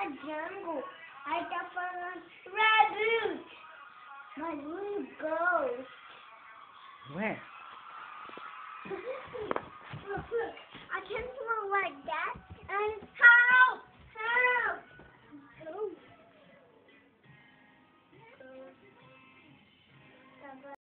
a jungle. I got from a rabbit. My little ghost. Where? look, look. I came to her like that and help! Help! help.